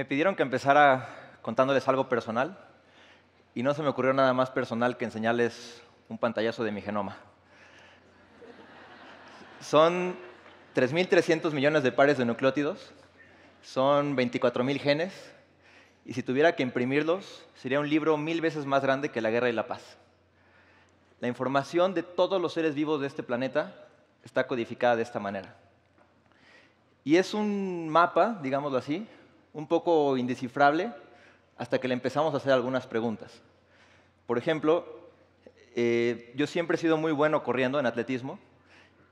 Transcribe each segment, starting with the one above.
Me pidieron que empezara contándoles algo personal y no se me ocurrió nada más personal que enseñarles un pantallazo de mi genoma. Son 3.300 millones de pares de nucleótidos, son 24.000 genes y si tuviera que imprimirlos sería un libro mil veces más grande que La Guerra y la Paz. La información de todos los seres vivos de este planeta está codificada de esta manera. Y es un mapa, digámoslo así, un poco indescifrable hasta que le empezamos a hacer algunas preguntas. Por ejemplo, eh, yo siempre he sido muy bueno corriendo en atletismo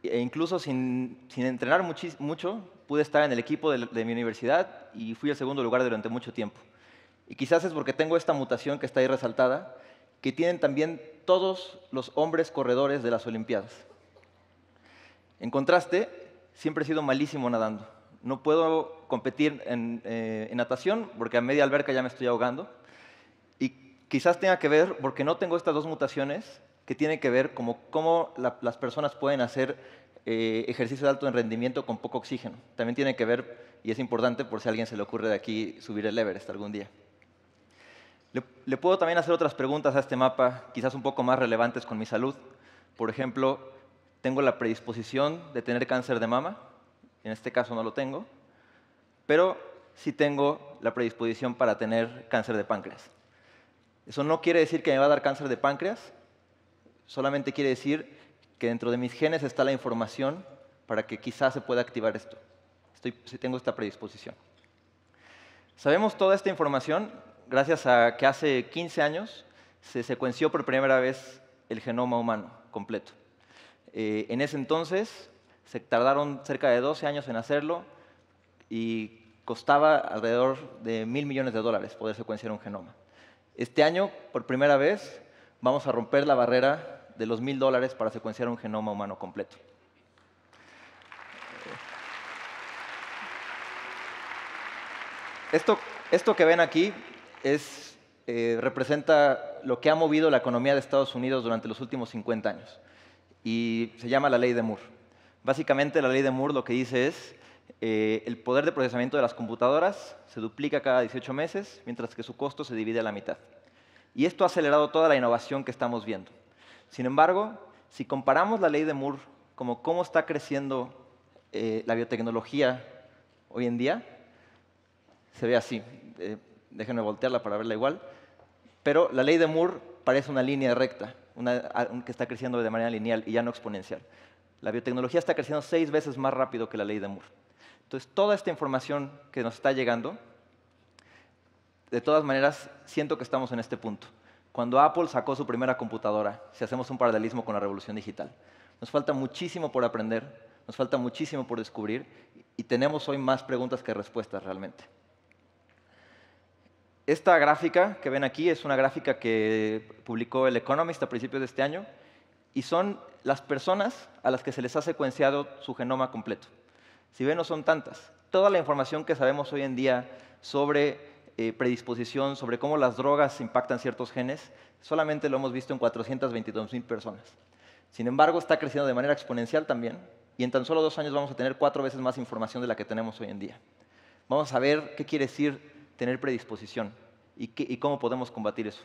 e incluso sin, entrenar mucho pude estar en el equipo de, de mi universidad y fui el segundo lugar durante mucho tiempo. Y quizás es porque tengo esta mutación que está ahí resaltada, que tienen también todos los hombres corredores de las Olimpiadas. En contraste, siempre he sido malísimo nadando. No puedo competir eh, en, natación porque a media alberca ya me estoy ahogando. Y quizás tenga que ver porque no tengo estas dos mutaciones que tienen que ver como cómo las personas pueden hacer eh, ejercicio de alto rendimiento con poco oxígeno. También tiene que ver, y es importante por si a alguien se le ocurre de aquí subir el Everest algún día. Le, le puedo también hacer otras preguntas a este mapa, quizás un poco más relevantes con mi salud. Por ejemplo, tengo la predisposición de tener cáncer de mama, en este caso no lo tengo, pero sí tengo la predisposición para tener cáncer de páncreas. Eso no quiere decir que me va a dar cáncer de páncreas, solamente quiere decir que dentro de mis genes está la información para que quizás se pueda activar esto. Estoy, tengo esta predisposición. Sabemos toda esta información gracias a que hace 15 años se secuenció por primera vez el genoma humano completo. Eh, en ese entonces se tardaron cerca de 12 años en hacerlo y costaba alrededor de mil millones de dólares poder secuenciar un genoma. Este año, por primera vez, vamos a romper la barrera de los mil dólares para secuenciar un genoma humano completo. Esto, esto que ven aquí es, eh, representa lo que ha movido la economía de Estados Unidos durante los últimos 50 años y se llama la ley de Moore. Básicamente la ley de Moore lo que dice es eh, el poder de procesamiento de las computadoras se duplica cada 18 meses, mientras que su costo se divide a la mitad. Y esto ha acelerado toda la innovación que estamos viendo. Sin embargo, si comparamos la ley de Moore como cómo está creciendo eh, la biotecnología hoy en día, se ve así. Eh, déjenme voltearla para verla igual. Pero la ley de Moore parece una línea recta que está creciendo de manera lineal y ya no exponencial. La biotecnología está creciendo seis veces más rápido que la ley de Moore. Entonces, toda esta información que nos está llegando, de todas maneras, siento que estamos en este punto. Cuando Apple sacó su primera computadora, si hacemos un paralelismo con la revolución digital, nos falta muchísimo por aprender, nos falta muchísimo por descubrir y tenemos hoy más preguntas que respuestas realmente. Esta gráfica que ven aquí es una gráfica que publicó el Economist a principios de este año y son las personas a las que se les ha secuenciado su genoma completo. Si ven, no son tantas. Toda la información que sabemos hoy en día sobre eh, predisposición, sobre cómo las drogas impactan ciertos genes, solamente lo hemos visto en 422.000 personas. Sin embargo, está creciendo de manera exponencial también y en tan solo dos años vamos a tener cuatro veces más información de la que tenemos hoy en día. Vamos a ver qué quiere decir tener predisposición y, cómo podemos combatir eso.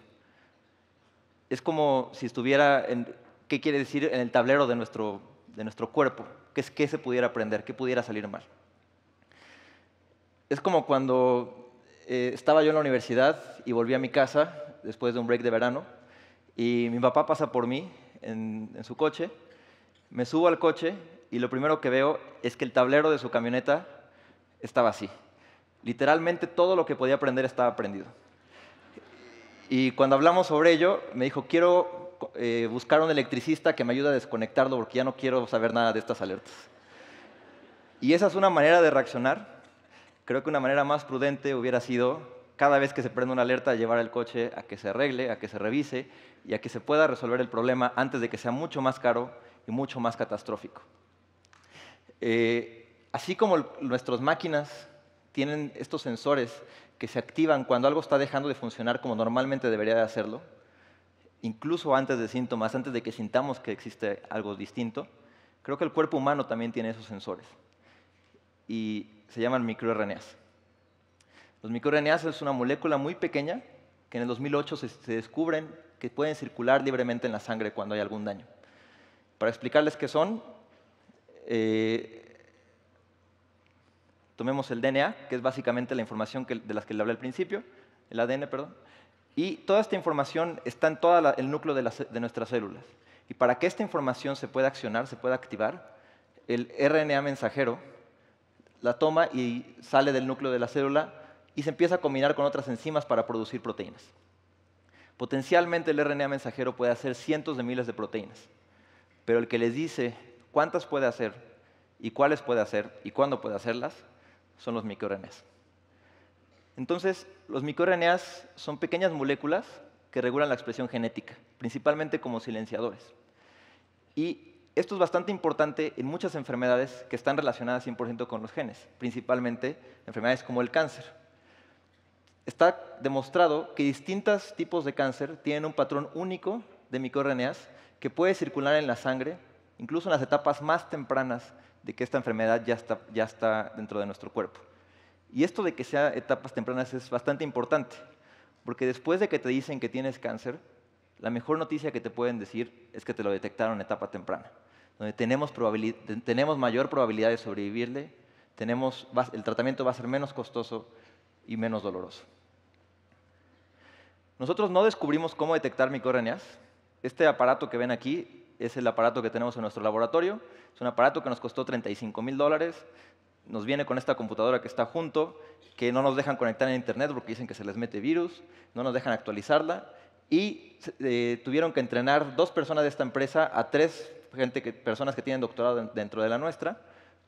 Es como si estuviera, en, ¿qué quiere decir en el tablero de nuestro, de nuestro cuerpo? ¿Qué, ¿Qué se pudiera aprender? ¿Qué pudiera salir mal? Es como cuando eh, estaba yo en la universidad y volví a mi casa después de un break de verano y mi papá pasa por mí en, en su coche, me subo al coche y lo primero que veo es que el tablero de su camioneta estaba así. Literalmente todo lo que podía aprender estaba aprendido. Y cuando hablamos sobre ello, me dijo, quiero eh, buscar un electricista que me ayude a desconectarlo porque ya no quiero saber nada de estas alertas. Y esa es una manera de reaccionar. Creo que una manera más prudente hubiera sido, cada vez que se prende una alerta, llevar el coche a que se arregle, a que se revise y a que se pueda resolver el problema antes de que sea mucho más caro y mucho más catastrófico. Eh, así como nuestras máquinas tienen estos sensores que se activan cuando algo está dejando de funcionar como normalmente debería de hacerlo, incluso antes de síntomas, antes de que sintamos que existe algo distinto, creo que el cuerpo humano también tiene esos sensores y se llaman microRNAs. Los microRNAs es una molécula muy pequeña que en el 2008 se, descubren que pueden circular libremente en la sangre cuando hay algún daño. Para explicarles qué son, eh, tomemos el DNA, que es básicamente la información de las que le hablé al principio, el ADN, perdón, y toda esta información está en todo el núcleo de, nuestras células. Y para que esta información se pueda accionar, se pueda activar, el RNA mensajero la toma y sale del núcleo de la célula y se empieza a combinar con otras enzimas para producir proteínas. Potencialmente el RNA mensajero puede hacer cientos de miles de proteínas, pero el que les dice cuántas puede hacer y cuáles puede hacer y cuándo puede hacerlas son los microRNAs. Entonces, los microRNAs son pequeñas moléculas que regulan la expresión genética, principalmente como silenciadores. Y esto es bastante importante en muchas enfermedades que están relacionadas 100% con los genes, principalmente enfermedades como el cáncer. Está demostrado que distintos tipos de cáncer tienen un patrón único de microRNAs que puede circular en la sangre, incluso en las etapas más tempranas de que esta enfermedad ya está, ya está dentro de nuestro cuerpo. Y esto de que sea etapas tempranas es bastante importante, porque después de que te dicen que tienes cáncer, la mejor noticia que te pueden decir es que te lo detectaron en etapa temprana, donde tenemos, mayor probabilidad de sobrevivirle, tenemos, el tratamiento va a ser menos costoso y menos doloroso. Nosotros no descubrimos cómo detectar microRNAs. Este aparato que ven aquí es el aparato que tenemos en nuestro laboratorio. Es un aparato que nos costó 35 mil dólares nos viene con esta computadora que está junto, que no nos dejan conectar en Internet porque dicen que se les mete virus, no nos dejan actualizarla, y eh, tuvieron que entrenar dos personas de esta empresa a tres gente personas que tienen doctorado dentro de la nuestra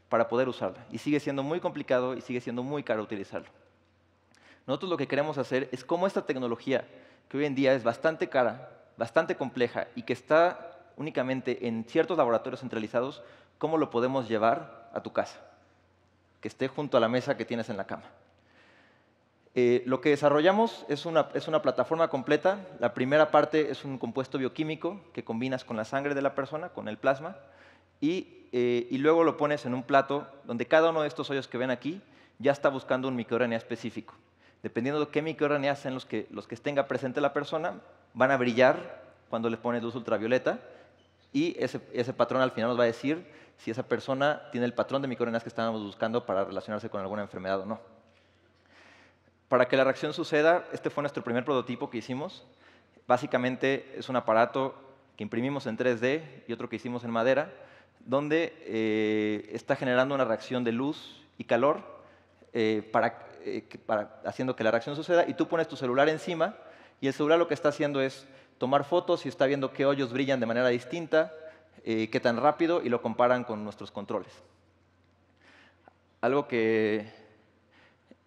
para poder usarla. Y sigue siendo muy complicado y sigue siendo muy caro utilizarlo. Nosotros lo que queremos hacer es cómo esta tecnología, que hoy en día es bastante cara, bastante compleja y que está únicamente en ciertos laboratorios centralizados, cómo lo podemos llevar a tu casa que esté junto a la mesa que tienes en la cama. Eh, lo que desarrollamos es una, es una, plataforma completa. La primera parte es un compuesto bioquímico que combinas con la sangre de la persona, con el plasma, y, eh, y luego lo pones en un plato donde cada uno de estos hoyos que ven aquí ya está buscando un microRNA específico. Dependiendo de qué microRNA sean los que, los que tenga presente la persona, van a brillar cuando le pones luz ultravioleta y ese, patrón al final nos va a decir si esa persona tiene el patrón de microRNAs que estábamos buscando para relacionarse con alguna enfermedad o no. Para que la reacción suceda, este fue nuestro primer prototipo que hicimos. Básicamente es un aparato que imprimimos en 3D y otro que hicimos en madera, donde eh, está generando una reacción de luz y calor eh, para, eh, para, haciendo que la reacción suceda, y tú pones tu celular encima, y el celular lo que está haciendo es tomar fotos y está viendo qué hoyos brillan de manera distinta, eh, qué tan rápido y lo comparan con nuestros controles. Algo que...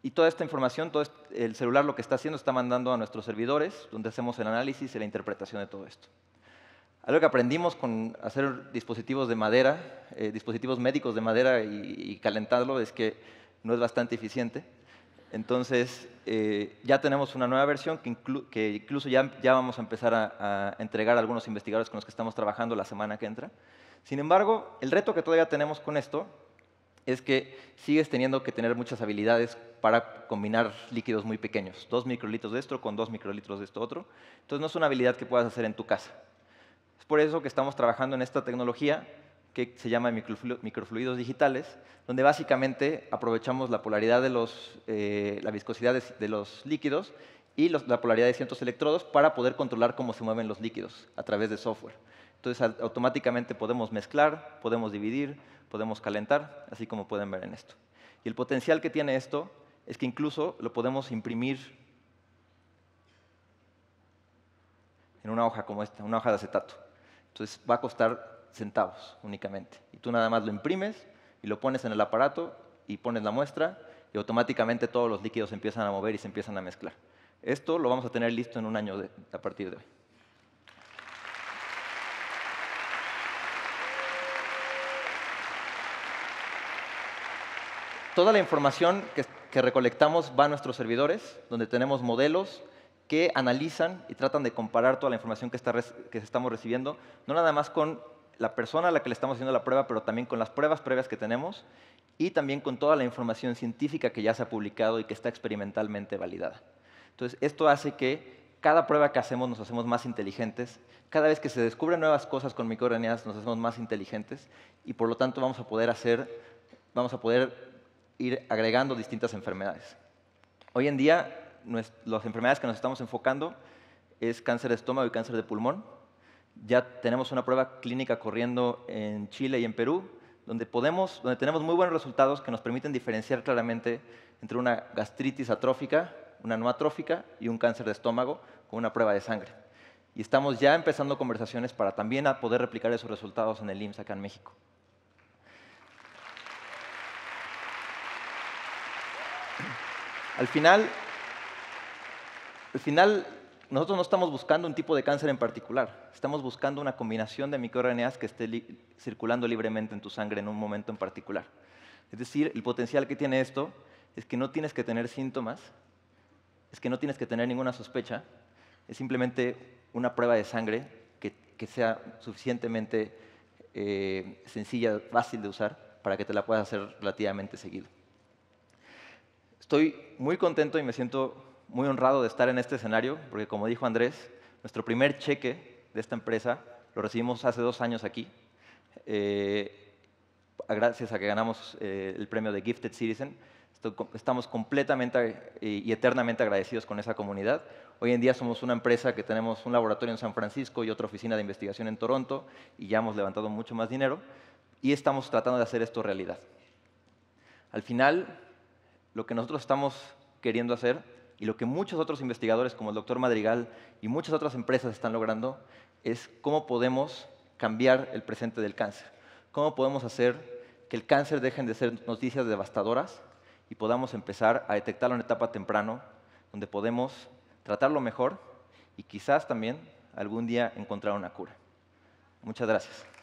Y toda esta información, todo el celular lo que está haciendo está mandando a nuestros servidores, donde hacemos el análisis y la interpretación de todo esto. Algo que aprendimos con hacer dispositivos de madera, eh, dispositivos médicos de madera y, calentarlo, es que no es bastante eficiente. Entonces, eh, ya tenemos una nueva versión que, incluso ya, vamos a empezar a, entregar a algunos investigadores con los que estamos trabajando la semana que entra. Sin embargo, el reto que todavía tenemos con esto es que sigues teniendo que tener muchas habilidades para combinar líquidos muy pequeños, dos microlitros de esto con dos microlitros de esto otro. Entonces no es una habilidad que puedas hacer en tu casa. Es por eso que estamos trabajando en esta tecnología que se llama microfluidos digitales, donde básicamente aprovechamos la polaridad de los, eh, la viscosidad de, los líquidos y la polaridad de ciertos electrodos para poder controlar cómo se mueven los líquidos a través de software. Entonces automáticamente podemos mezclar, podemos dividir, podemos calentar, así como pueden ver en esto. Y el potencial que tiene esto es que incluso lo podemos imprimir en una hoja como esta, una hoja de acetato. Entonces va a costar centavos únicamente. Y tú nada más lo imprimes y lo pones en el aparato y pones la muestra y automáticamente todos los líquidos se empiezan a mover y se empiezan a mezclar. Esto lo vamos a tener listo en un año a partir de hoy. Toda la información que, recolectamos va a nuestros servidores, donde tenemos modelos que analizan y tratan de comparar toda la información que, está, que estamos recibiendo, no nada más con la persona a la que le estamos haciendo la prueba, pero también con las pruebas previas que tenemos y también con toda la información científica que ya se ha publicado y que está experimentalmente validada. Entonces, esto hace que cada prueba que hacemos nos hacemos más inteligentes, cada vez que se descubren nuevas cosas con microRNAs nos hacemos más inteligentes y por lo tanto vamos a poder hacer, vamos a poder ir agregando distintas enfermedades. Hoy en día, las enfermedades que nos estamos enfocando es cáncer de estómago y cáncer de pulmón. Ya tenemos una prueba clínica corriendo en Chile y en Perú, donde, podemos, donde tenemos muy buenos resultados que nos permiten diferenciar claramente entre una gastritis atrófica, una no atrófica y un cáncer de estómago con una prueba de sangre. Y estamos ya empezando conversaciones para también poder replicar esos resultados en el IMSS acá en México. Al final, al final, nosotros no estamos buscando un tipo de cáncer en particular, estamos buscando una combinación de microRNAs que esté circulando libremente en tu sangre en un momento en particular. Es decir, el potencial que tiene esto es que no tienes que tener síntomas, es que no tienes que tener ninguna sospecha, es simplemente una prueba de sangre que, sea suficientemente eh, sencilla, fácil de usar, para que te la puedas hacer relativamente seguido. Estoy muy contento y me siento muy honrado de estar en este escenario, porque como dijo Andrés, nuestro primer cheque de esta empresa lo recibimos hace dos años aquí, eh, gracias a que ganamos eh, el premio de Gifted Citizen. Estamos completamente y eternamente agradecidos con esa comunidad. Hoy en día somos una empresa que tenemos un laboratorio en San Francisco y otra oficina de investigación en Toronto y ya hemos levantado mucho más dinero y estamos tratando de hacer esto realidad. Al final, lo que nosotros estamos queriendo hacer y lo que muchos otros investigadores como el doctor Madrigal y muchas otras empresas están logrando es cómo podemos cambiar el presente del cáncer. Cómo podemos hacer que el cáncer dejen de ser noticias devastadoras y podamos empezar a detectarlo en etapa temprano, donde podemos tratarlo mejor y quizás también algún día encontrar una cura. Muchas gracias.